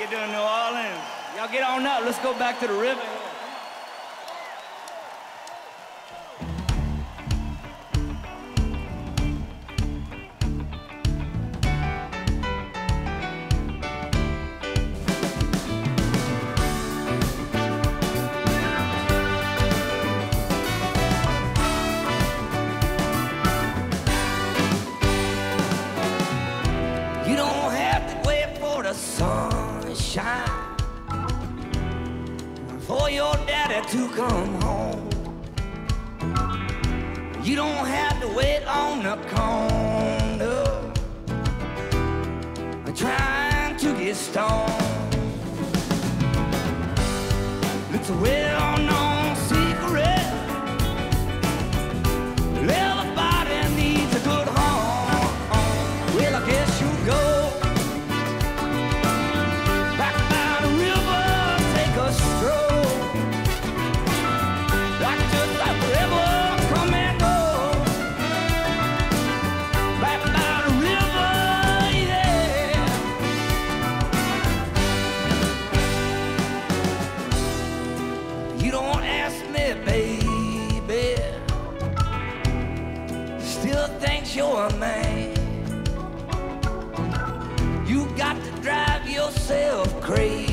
you doing, New Orleans? Y'all get on up. Let's go back to the river. You for your daddy to come home. You don't have to wait on the corner trying to get stoned. It's a well-known me, baby. Still thinks you're a man. You got to drive yourself crazy.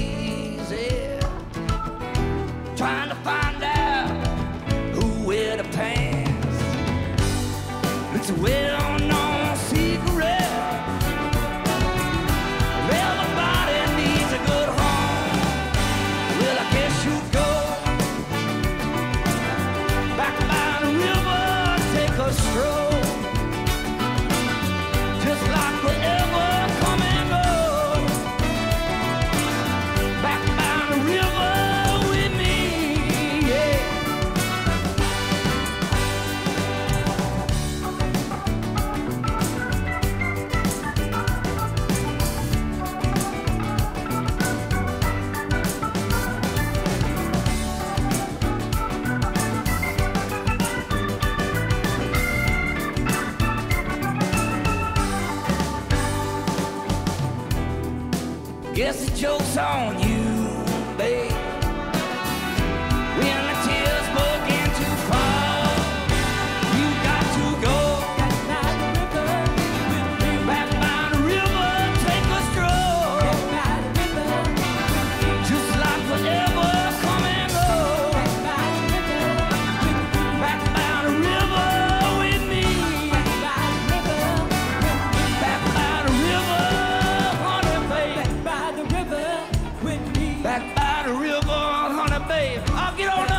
Stroll. Guess the joke's on you, babe. When I'll get on